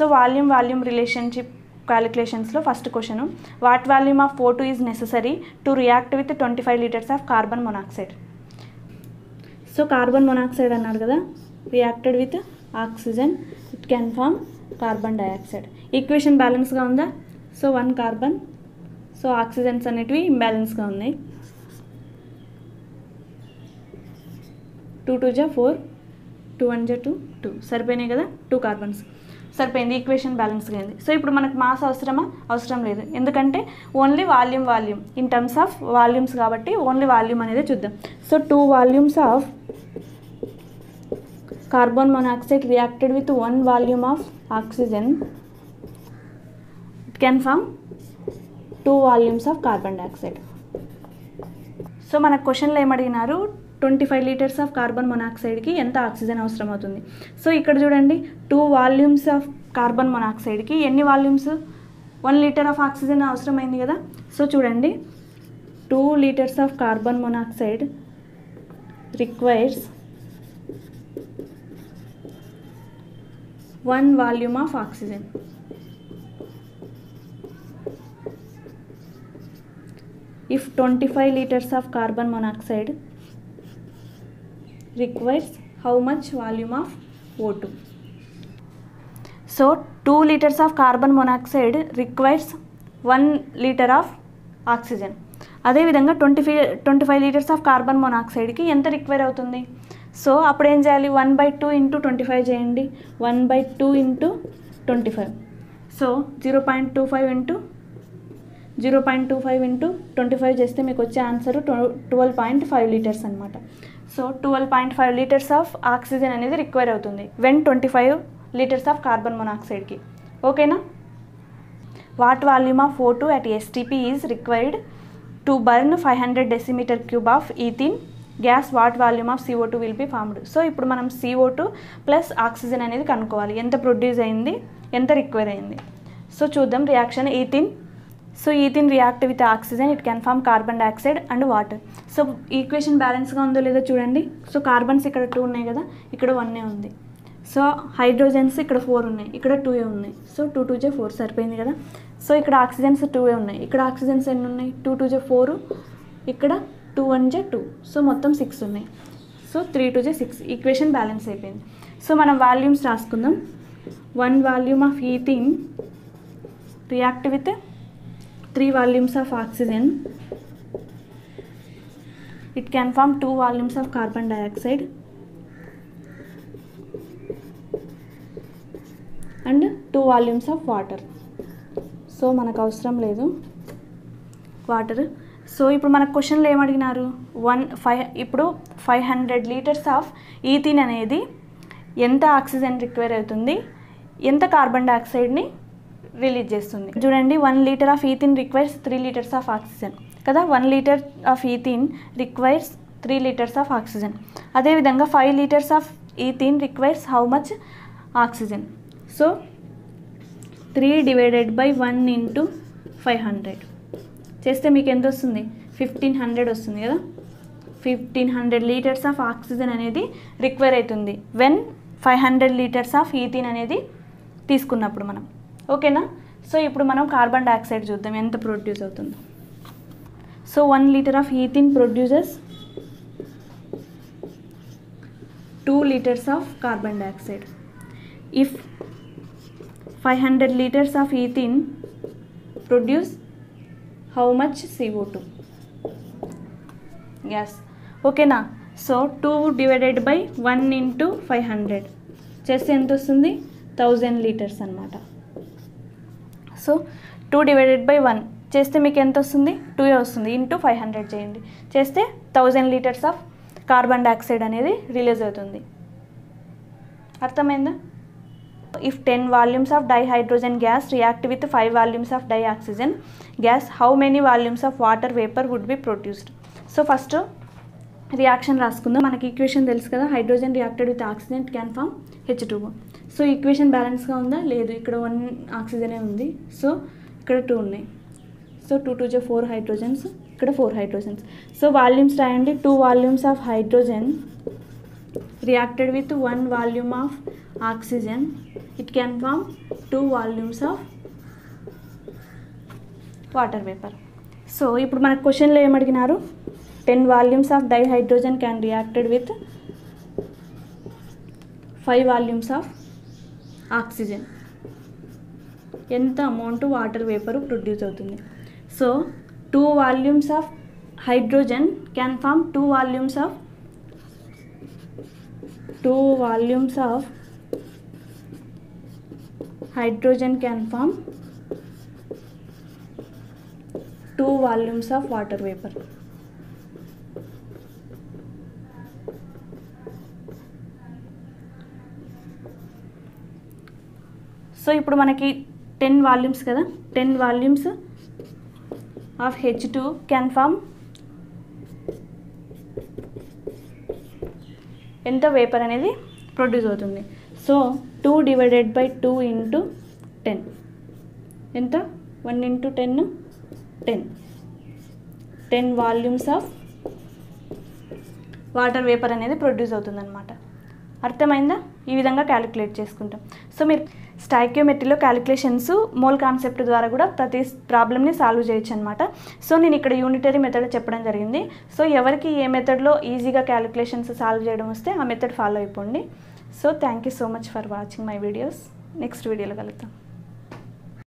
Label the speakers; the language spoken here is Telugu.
Speaker 1: So volume volume relationship క్యాలిక్యులేషన్స్లో first question. What volume of O two is necessary to react with twenty five litres of carbon monoxide so carbon monoxide అన్నారు కదా. Reacted with oxygen it can form carbon dioxide equation బ్యాలెన్స్గా ఉందా? So one carbon so oxygens అనేటివి ఇంబ్యాలెన్స్గా ఉన్నాయి. టూ టూ జా ఫోర్ టూ వన్ జా టూ టూ సరిపోయినాయి కదా? టూ కార్బన్స్ సరిపోయింది ఈక్వేషన్ బ్యాలెన్స్గా అయింది. సో ఇప్పుడు మనకు మాస్ అవసరమా? అవసరం లేదు. ఎందుకంటే only volume volume in terms of volumes కాబట్టి ఓన్లీ వాల్యూమ్ అనేది చూద్దాం. So two volumes of carbon monoxide reacted with one volume of oxygen it can form two volumes of carbon dioxide so మన క్వశ్చన్లో ఏమడిగినారు twenty five litres of carbon మొనాక్సైడ్కి ఎంత ఆక్సిజన్ అవసరం అవుతుంది సో ఇక్కడ చూడండి టూ వాల్యూమ్స్ ఆఫ్ కార్బన్ మొనాక్సైడ్కి ఎన్ని volumes? One litre of oxygen అవసరమైంది కదా? సో చూడండి two litres of carbon monoxide requires one volume of oxygen. If 25 liters of carbon monoxide requires how volume of O O2 so 2 liters of carbon monoxide requires 1 liter of oxygen అదేవిధంగా twenty five twenty five litres of carbon మొనాక్సైడ్కి ఎంత రిక్వైర్ అవుతుంది? సో అప్పుడు ఏం చేయాలి? One by two into twenty five చేయండి. One by two into twenty five so zero point two five into zero point two five into twenty five చేస్తే మీకు వచ్చే answer twelve point five litres అనమాట so twelve point five litres of oxygen అనేది రిక్వైర్ అవుతుంది. When twenty five litres of carbon మొనాక్సైడ్కి. ఓకేనా? What volume of O two at STP is required to burn five hundred decimetre cube of ethyne gas what volume of CO two will be formed so ఇప్పుడు మనం సిఓ టూ ప్లస్ ఆక్సిజన్ అనేది కనుక్కోవాలి. ఎంత ప్రొడ్యూస్ అయింది? ఎంత రిక్వైర్ అయింది? సో చూద్దాం reaction ethyne so ethyne react with oxygen it can form carbon dioxide and water so equation బ్యాలెన్స్గా ఉందో లేదో చూడండి. సో కార్బన్స్ ఇక్కడ టూ ఉన్నాయి కదా. ఇక్కడ వన్నే ఉంది. సో హైడ్రోజన్స్ ఇక్కడ ఫోర్ ఉన్నాయి. ఇక్కడ టూ ఏ ఉన్నాయి. సో టూ టూ జే ఫోర్ సరిపోయింది కదా. సో ఇక్కడ ఆక్సిజన్స్ టూ ఏ ఉన్నాయి. ఇక్కడ ఆక్సిజన్స్ ఎన్ని ఉన్నాయి? టూ టూ జే ఫోర్ ఇక్కడ టూ వన్ జే టూ సో మొత్తం సిక్స్ ఉన్నాయి. సో త్రీ టూ జే సిక్స్ ఈక్వేషన్ బ్యాలెన్స్ అయిపోయింది. సో మనం volumes రాసుకుందాం. One volume of ethyne react with three volumes of oxygen it can form two volumes of carbon dioxide and two volumes of water so మనకు అవసరం లేదు. వాటర్ సో ఇప్పుడు మన క్వశ్చన్లో ఏమడిగినారు వన్ ఫైవ్ ఇప్పుడు five hundred litres of ethyne అనేది ఎంత ఆక్సిజన్ రిక్వైర్ అవుతుంది? ఎంత కార్బన్ డైఆక్సైడ్ని రిలీజ్ చేస్తుంది. చూడండి one litre of ethyne requires three litres of oxygen కదా? One litre of ethyne requires three litres of oxygen అదేవిధంగా five litres of ethyne requires how much oxygen so three divided by one into five hundred చేస్తే మీకు ఎంత వస్తుంది? ఫిఫ్టీన్ హండ్రెడ్ వస్తుంది కదా? Fifteen hundred litres of oxygen అనేది రిక్వైర్ అవుతుంది. When five hundred litres of ethyne అనేది తీసుకున్నప్పుడు మనం. ఓకేనా? సో ఇప్పుడు మనం కార్బన్ డైఆక్సైడ్ చూద్దాం ఎంత ప్రొడ్యూస్ అవుతుందో. So one litre of ethyne produces two litres of carbon dioxide. If five hundred litres of ethyne produce how much CO two gas ఓకేనా? So two divided by one into five hundred చేస్తే ఎంత వస్తుంది? థౌజండ్ లీటర్స్ అనమాట so two divided by one చేస్తే మీకు ఎంత వస్తుంది? టూ వస్తుంది. ఇంటూ ఫైవ్ హండ్రెడ్ చేయండి. చేస్తే thousand litres of carbon dioxide అనేది రిలీజ్ అవుతుంది. అర్థమైందా? If ten volumes of dihydrogen gas react with five volumes of di oxygen gas how many volumes of water vapour would be produced so first reaction రాసుకుందాం. మనకి ఈక్వేషన్ తెలుసు కదా. Hydrogen reacted with oxygen can form H two so equation బ్యాలెన్స్గా ఉందా? లేదు. ఇక్కడ వన్ ఆక్సిజనే ఉంది. సో ఇక్కడ టూ ఉన్నాయి. సో టూ టూ జే ఫోర్ హైడ్రోజన్స్ ఇక్కడ ఫోర్ హైడ్రోజన్స్. సో వాల్యూమ్స్ రాయండి. Two volumes of hydrogen reacted with one volume of oxygen it can form two volumes of water vapour. So ఇప్పుడు మనకు క్వశ్చన్లో ఏమడిగినారు? Ten volumes of dihydrogen can reacted with five volumes of oxygen. ఎంత అమౌంట్ వాటర్ వేపర్ ప్రొడ్యూస్ అవుతుంది? So two volumes of hydrogen can form two volumes of two volumes of hydrogen can form two volumes of water vapour so ఇప్పుడు మనకి టెన్ వాల్యూమ్స్ కదా? Ten volumes of H two can form ఎంత వేపర్ అనేది ప్రొడ్యూస్ అవుతుంది? So two divided by two into ten ఎంత? One into ten ten ten volumes of water vapour అనేది ప్రొడ్యూస్ అవుతుందన్నమాట. అర్థమైందా? ఈ విధంగా క్యాలిక్యులేట్ చేసుకుంటాం. సో మీరు స్టాక్యోమెట్రీలో క్యాలిక్యులేషన్స్ మోల్ కాన్సెప్ట్ ద్వారా కూడా ప్రతి ప్రాబ్లమ్ని సాల్వ్ చేయొచ్చు అనమాట సో నేను ఇక్కడ యూనిటరీ మెథడ్ చెప్పడం జరిగింది. సో ఎవరికి ఏ మెథడ్లో ఈజీగా క్యాలిక్యులేషన్స్ సాల్వ్ చేయడం వస్తే ఆ మెథడ్ ఫాలో అయిపోండి. So thank you so much for watching my videos. Next వీడియోలో కలుద్దాం.